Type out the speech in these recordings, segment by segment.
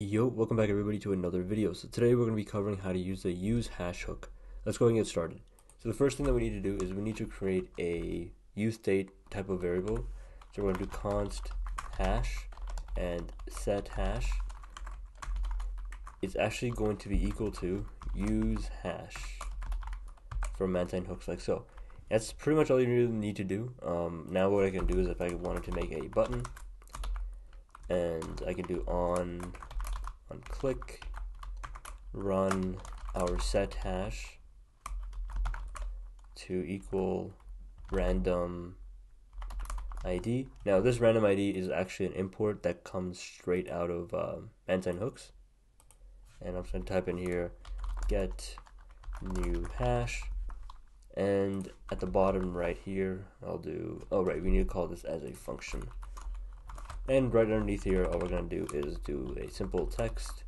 Yo, welcome back everybody to another video. So today we're going to be covering how to use the use hash hook. Let's go and get started. So the first thing that we need to do is we need to create a useState type of variable. So we're going to do const hash and set hash. It's actually going to be equal to use hash for Mantine hooks like so. That's pretty much all you really need to do. Um, now what I can do is if I wanted to make a button and I can do on on click, run our set hash to equal random ID. Now this random ID is actually an import that comes straight out of um, hooks. And I'm just going to type in here get new hash and at the bottom right here I'll do oh right we need to call this as a function and right underneath here, all we're going to do is do a simple text,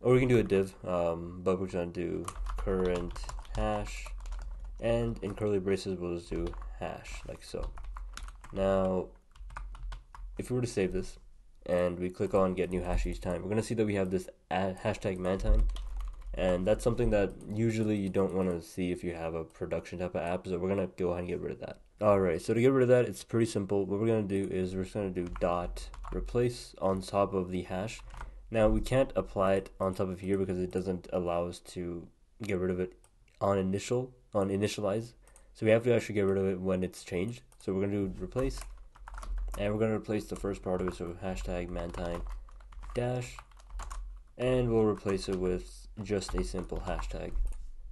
or we can do a div, um, but we're going to do current hash, and in curly braces, we'll just do hash, like so. Now, if we were to save this, and we click on get new hash each time, we're going to see that we have this hashtag mantine, and that's something that usually you don't want to see if you have a production type of app, so we're going to go ahead and get rid of that. Alright, so to get rid of that, it's pretty simple. What we're going to do is we're just going to do dot replace on top of the hash. Now, we can't apply it on top of here because it doesn't allow us to get rid of it on initial, on initialize. So we have to actually get rid of it when it's changed. So we're going to do replace, and we're going to replace the first part of it, so hashtag mantine dash, and we'll replace it with just a simple hashtag.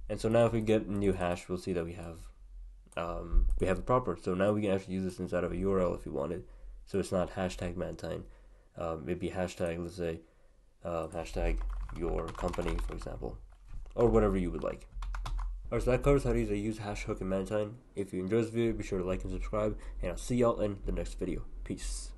And so now if we get a new hash, we'll see that we have um, we have a proper. So now we can actually use this inside of a URL if we wanted. So it's not hashtag Mantine. Um, it'd be hashtag, let's say, uh, hashtag your company, for example, or whatever you would like. Alright, so that covers how to use a use hash hook in Mantine. If you enjoyed this video, be sure to like and subscribe, and I'll see y'all in the next video. Peace.